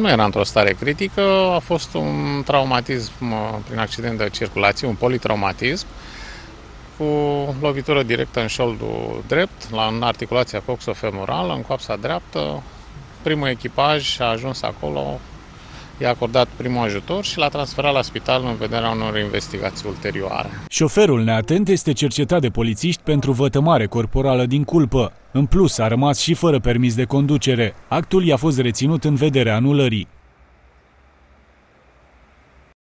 Nu era într-o stare critică, a fost un traumatism prin accident de circulație, un politraumatism, cu lovitură directă în șoldul drept, la în articulația coxofemorală, în coapsa dreaptă. Primul echipaj a ajuns acolo, i-a acordat primul ajutor și l-a transferat la spital în vederea unor investigații ulterioare. Șoferul neatent este cercetat de polițiști pentru vătămare corporală din culpă. În plus, a rămas și fără permis de conducere. Actul i-a fost reținut în vederea anulării.